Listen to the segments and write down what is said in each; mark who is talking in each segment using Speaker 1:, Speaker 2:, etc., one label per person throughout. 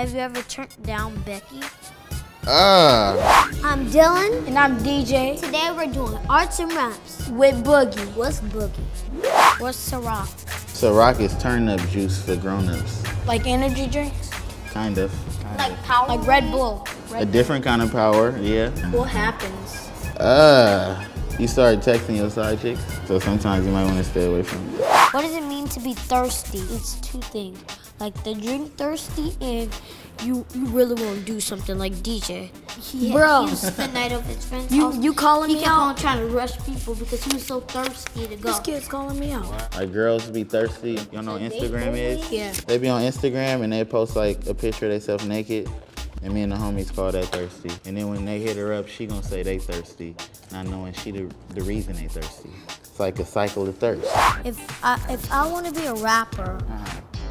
Speaker 1: Have you ever turned down Becky?
Speaker 2: Ah.
Speaker 1: I'm Dillan.
Speaker 3: And I'm DJ.
Speaker 1: Today we're doing arts and raps.
Speaker 3: With Boogie.
Speaker 1: What's Boogie? What's Ciroc?
Speaker 2: Ciroc is turnip juice for grown-ups.
Speaker 3: Like energy drinks?
Speaker 2: Kind of.
Speaker 1: Like Power.
Speaker 3: Like Red Bull.
Speaker 2: A different kind of power, yeah.
Speaker 1: What happens?
Speaker 2: Uh, you start texting your side chicks, so sometimes you might want to stay away from it.
Speaker 1: What does it mean to be thirsty? It's two things. Like the drink thirsty and you you really want to do something like DJ. He,
Speaker 3: Bro.
Speaker 1: he was the night of his friend's
Speaker 3: You
Speaker 1: house.
Speaker 3: you calling
Speaker 1: he
Speaker 3: me
Speaker 1: kept on
Speaker 3: out?
Speaker 1: trying to rush people because he was so thirsty to go.
Speaker 3: This kid's calling me out.
Speaker 2: Like girls be thirsty. You know what Instagram is?
Speaker 3: Yeah.
Speaker 2: They be on Instagram and they post like a picture of themselves naked. And me and the homies call that thirsty. And then when they hit her up, she gonna say they thirsty, not knowing she the, the reason they thirsty. It's like a cycle of thirst.
Speaker 1: If I if I want to be a rapper, uh-huh.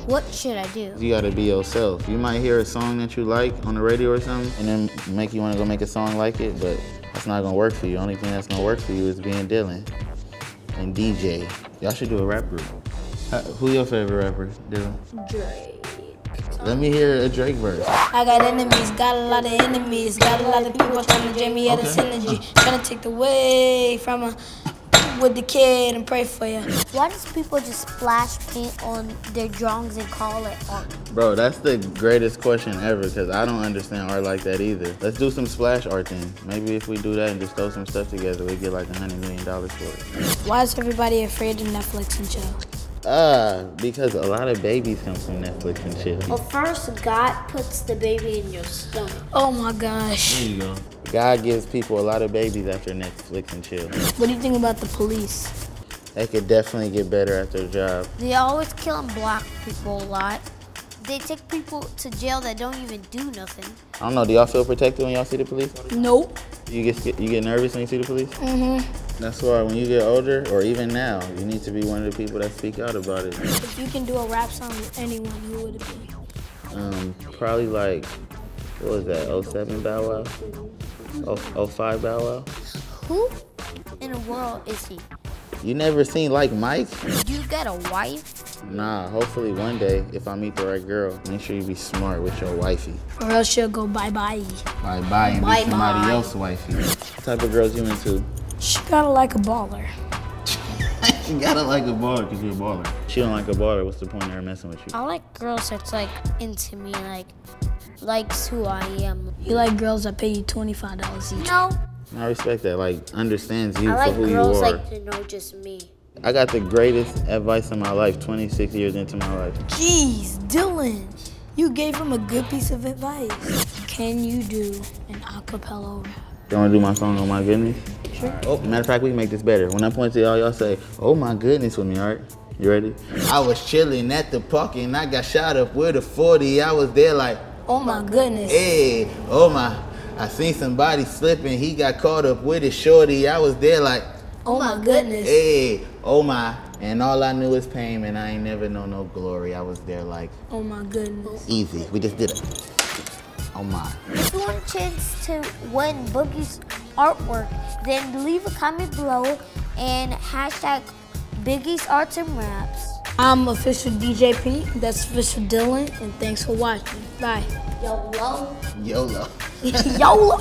Speaker 1: What should I do?
Speaker 2: You gotta be yourself. You might hear a song that you like on the radio or something, and then make you wanna go make a song like it, but that's not gonna work for you. Only thing that's gonna work for you is being Dillan and DJ. Y'all should do a rap group. Uh, who your favorite rapper, Dillan?
Speaker 1: Drake.
Speaker 2: Let me hear a Drake verse.
Speaker 3: I got enemies, got a lot of enemies, got a lot of people trying to jam me out of synergy. Trying to take the way from a with the kid and pray for you.
Speaker 1: Why does people just splash paint on their drawings and call it art?
Speaker 2: Bro, that's the greatest question ever because I don't understand art like that either. Let's do some splash art then. Maybe if we do that and just throw some stuff together, we get like a hundred million dollars for it.
Speaker 3: Why is everybody afraid of Netflix and chill?
Speaker 2: Ah, because a lot of babies come from Netflix and shit.
Speaker 1: Well, first God puts the baby in your stomach.
Speaker 3: Oh my gosh.
Speaker 2: There you go. God gives people a lot of babies after Netflix and chill.
Speaker 3: What do you think about the police?
Speaker 2: They could definitely get better at their job.
Speaker 1: They always killing black people a lot. They take people to jail that don't even do nothing.
Speaker 2: I don't know. Do y'all feel protected when y'all see the police?
Speaker 3: Nope.
Speaker 2: You get you get nervous when you see the police? Mm-hmm. That's why when you get older, or even now, you need to be one of the people that speak out about it.
Speaker 3: If you can do a rap song with anyone, who would it be?
Speaker 2: Um, probably like what was that? 07 Bow Wow? Oh, oh, 05 Bow Wow?
Speaker 1: Who in the world is he?
Speaker 2: You never seen like Mike?
Speaker 1: You got a wife?
Speaker 2: Nah. Hopefully one day, if I meet the right girl, make sure you be smart with your wifey.
Speaker 3: Or else she'll go bye bye.
Speaker 2: Bye bye and
Speaker 1: Bye
Speaker 2: be somebody else's wifey. What type of girls you into?
Speaker 3: She gotta like a baller.
Speaker 2: She gotta like a baller because you're a baller. She don't like a baller. What's the point of her messing with you?
Speaker 1: I like girls that's like into me, like likes who I am.
Speaker 3: You like girls that pay you $25 each.
Speaker 1: No,
Speaker 2: I respect that. Like understands you
Speaker 1: I like
Speaker 2: for who
Speaker 1: girls
Speaker 2: you are.
Speaker 1: like to know just me.
Speaker 2: I got the greatest advice in my life. 26 years into my life.
Speaker 3: Jeez, Dillan, you gave him a good piece of advice. Can you do an acapella rap?
Speaker 2: You wanna do my song? Oh my goodness.
Speaker 3: Sure.
Speaker 2: Oh, matter of fact, we can make this better. When I point to y'all, y'all say, "Oh my goodness" with me. All right? You ready? I was chilling at the park and I got shot up with a 40. I was there like.
Speaker 3: Oh my goodness.
Speaker 2: Hey, oh my, I seen somebody slipping. He got caught up with a shorty. I was there like,
Speaker 3: Oh my goodness.
Speaker 2: hey, oh my. And all I knew was pain, and I ain't never know no glory. I was there like,
Speaker 3: Oh my goodness.
Speaker 2: easy. We just did it. Oh my.
Speaker 1: If you want a chance to win Boogie's artwork, then leave a comment below and hashtag Biggie's Arts and Raps.
Speaker 3: I'm official DJ P. That's official Dillan, and thanks for watching. Bye.
Speaker 1: YOLO.
Speaker 2: YOLO.
Speaker 3: YOLO.